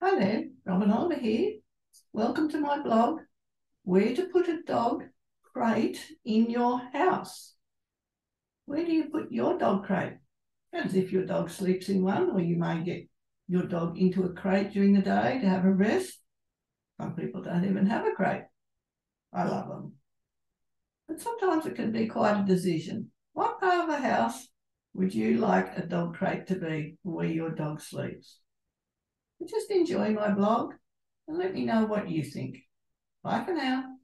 Hi there, Robin Oliver here. Welcome to my blog, Where to Put a Dog Crate in Your House. Where do you put your dog crate? As if your dog sleeps in one, or you may get your dog into a crate during the day to have a rest. Some people don't even have a crate. I love them. But sometimes it can be quite a decision. What part of the house would you like a dog crate to be where your dog sleeps? Just enjoy my blog and let me know what you think. Bye for now.